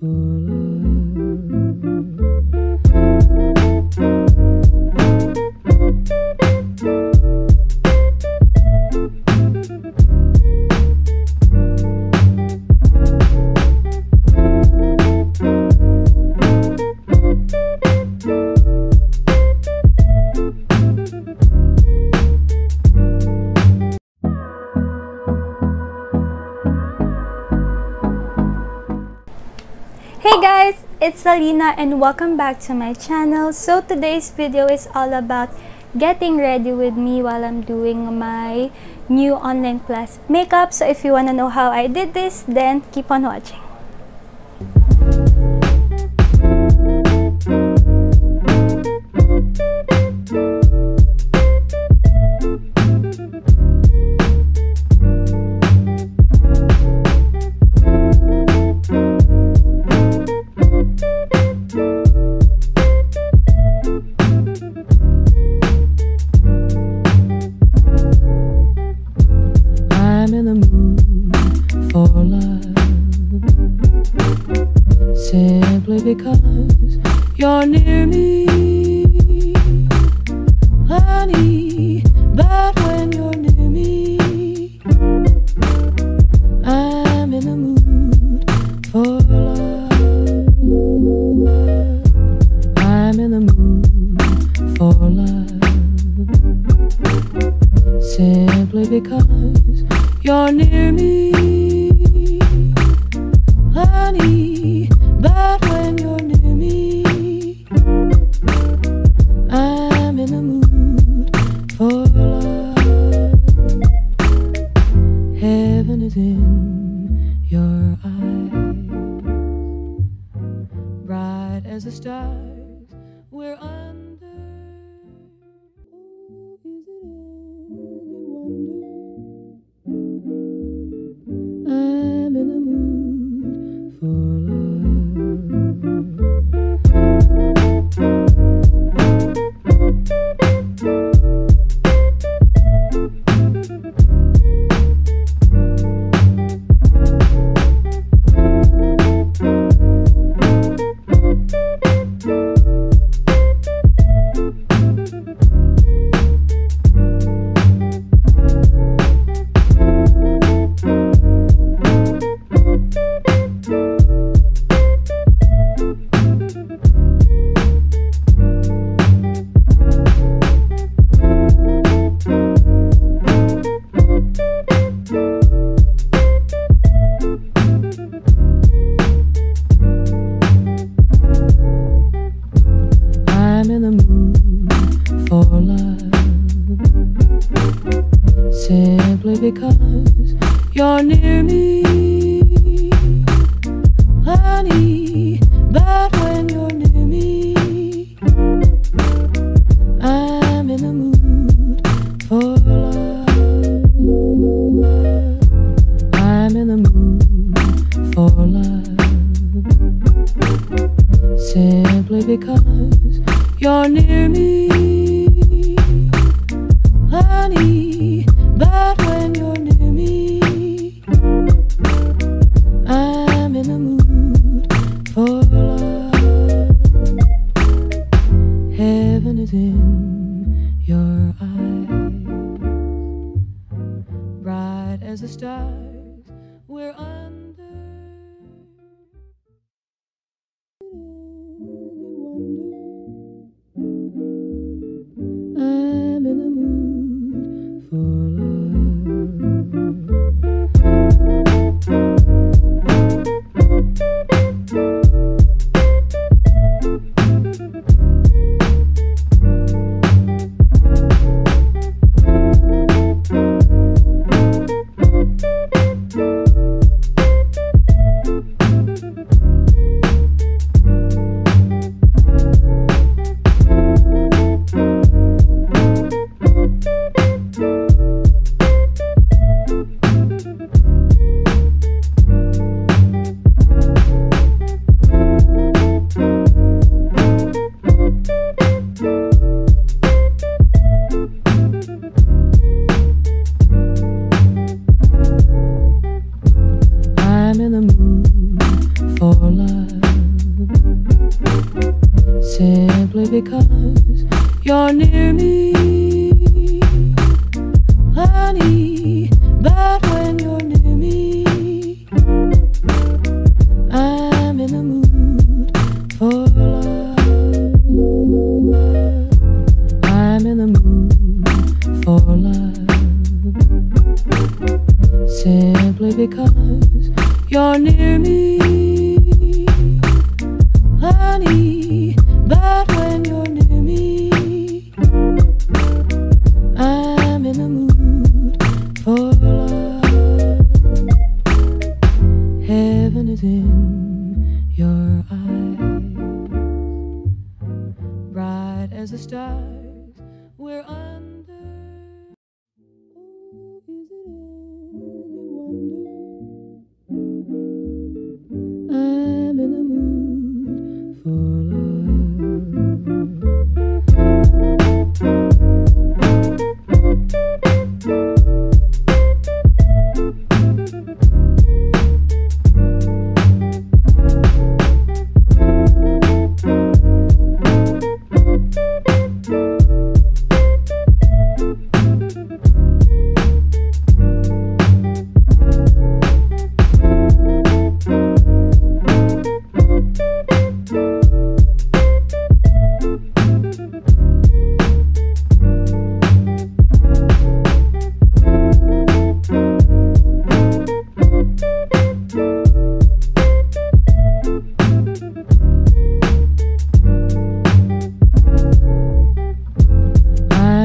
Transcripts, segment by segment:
for love it's Selina and welcome back to my channel. So today's video is all about getting ready with me while I'm doing my new online class makeup. So if you want to know how I did this, then keep on watching. You're near me, honey. But when you're near me, I'm in the mood for love. I'm in the mood for love simply because you're near me, In your eyes, bright as the stars. I'm in the mood for love simply because you're near me, honey. But when you're near me, honey. But when you're near me, I'm in the mood for love. Heaven is in your eyes, bright as the stars. We're under.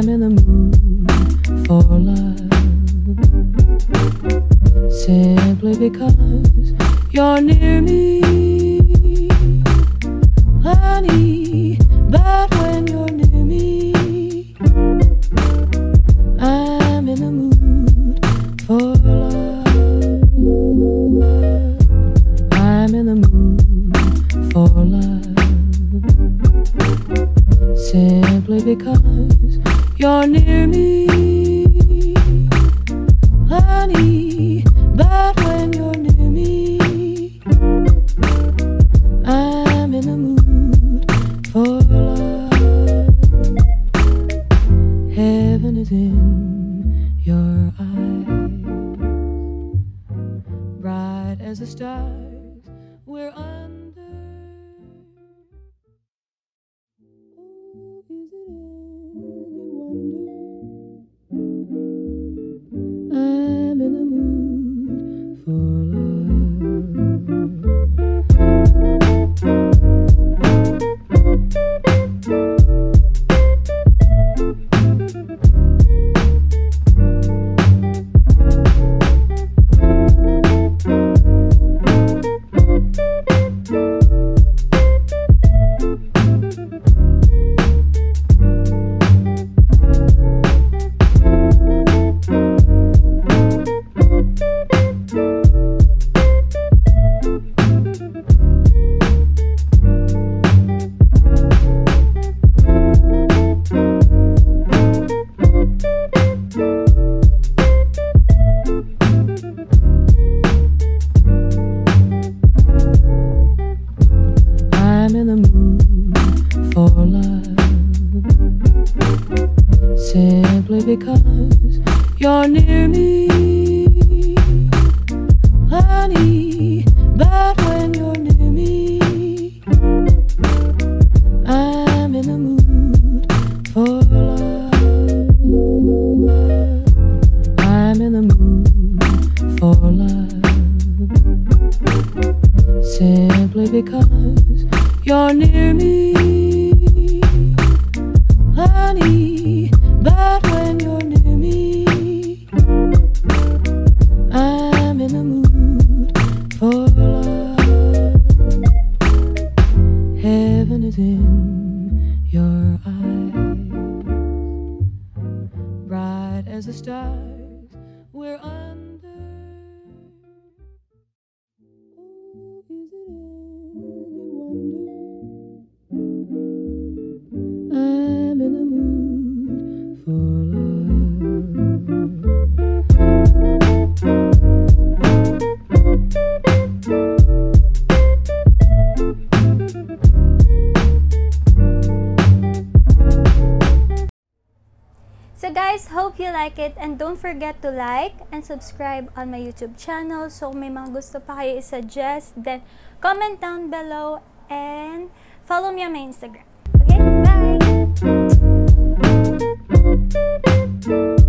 I'm in the mood for love. Simply because you're near me. because you're near me, honey. But when you're near me, I'm in the mood for love. I'm in the mood for love simply because you're near me. like it and don't forget to like and subscribe on my YouTube channel. So may mga gusto pa kayo i-suggest, then comment down below and follow me on my Instagram. Okay, bye!